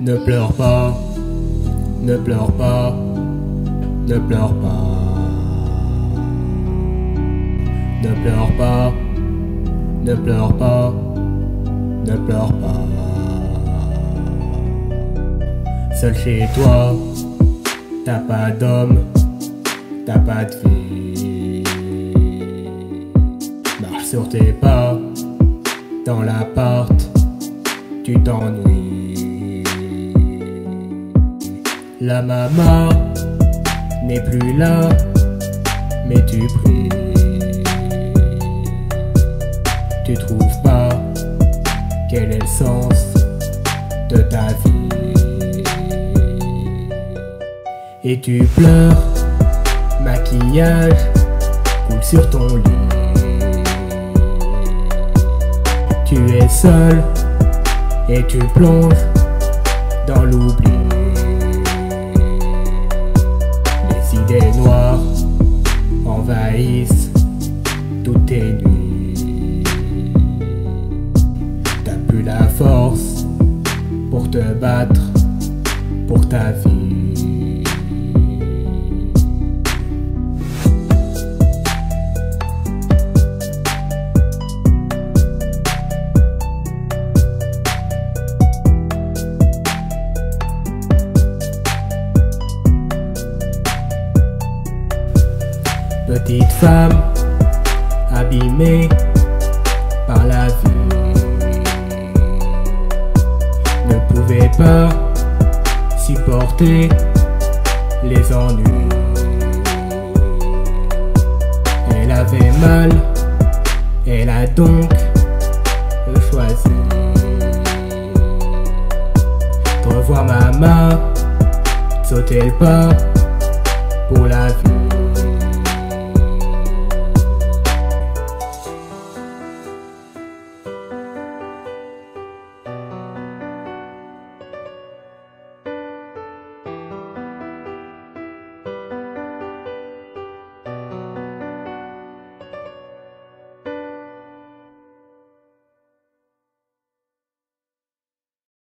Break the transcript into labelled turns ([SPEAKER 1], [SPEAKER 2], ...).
[SPEAKER 1] Ne pleure pas, ne pleure pas, ne pleure pas. Ne pleure pas, ne pleure pas, ne pleure pas. Seul chez toi, t'as pas d'homme, t'as pas de vie. Marche sur tes pas, dans l'appart, tu t'ennuies. La maman n'est plus là, mais tu pries. Tu trouves pas quel est le sens de ta vie. Et tu pleures, maquillage coule sur ton lit. Tu es seul et tu plonges dans l'oubli. Toutes tes nuits. T'as plus la force pour te battre pour ta vie. Petite femme par la vie ne pouvait pas supporter les ennuis. Elle avait mal, elle a donc choisi de revoir maman sauter le pas.